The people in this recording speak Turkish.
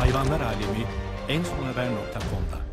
Hayvanlar alemi en son haber.com'da.